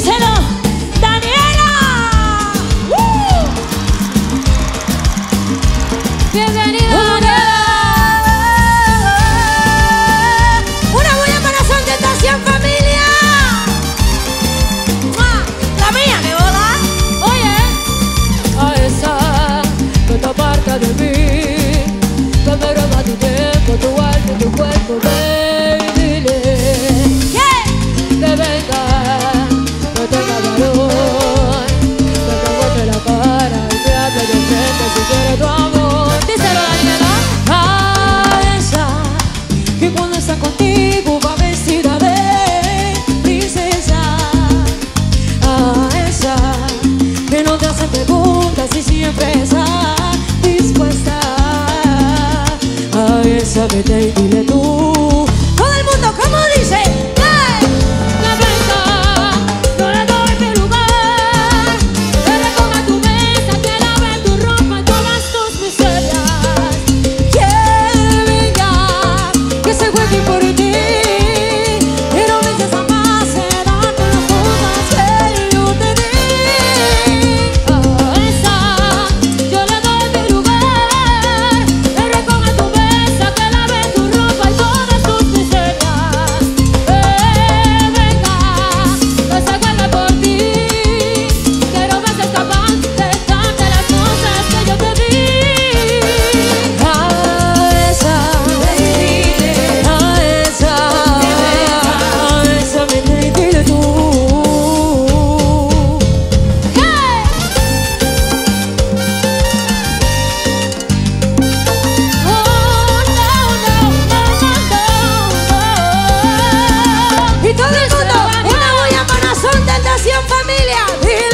Díselo, Daniela. A esa família.